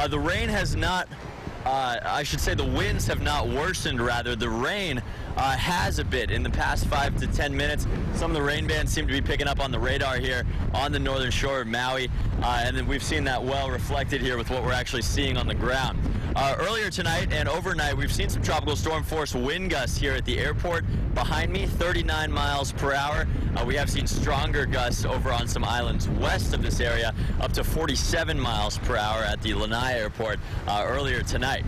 Uh, the rain has not, uh, I should say the winds have not worsened, rather. The rain uh, has a bit in the past five to ten minutes. Some of the rain bands seem to be picking up on the radar here on the northern shore of Maui. Uh, and then we've seen that well reflected here with what we're actually seeing on the ground. Uh, earlier tonight and overnight, we've seen some tropical storm force wind gusts here at the airport. Behind me, 39 miles per hour. Uh, we have seen stronger gusts over on some islands west of this area, up to 47 miles per hour at the Lanai airport uh, earlier tonight.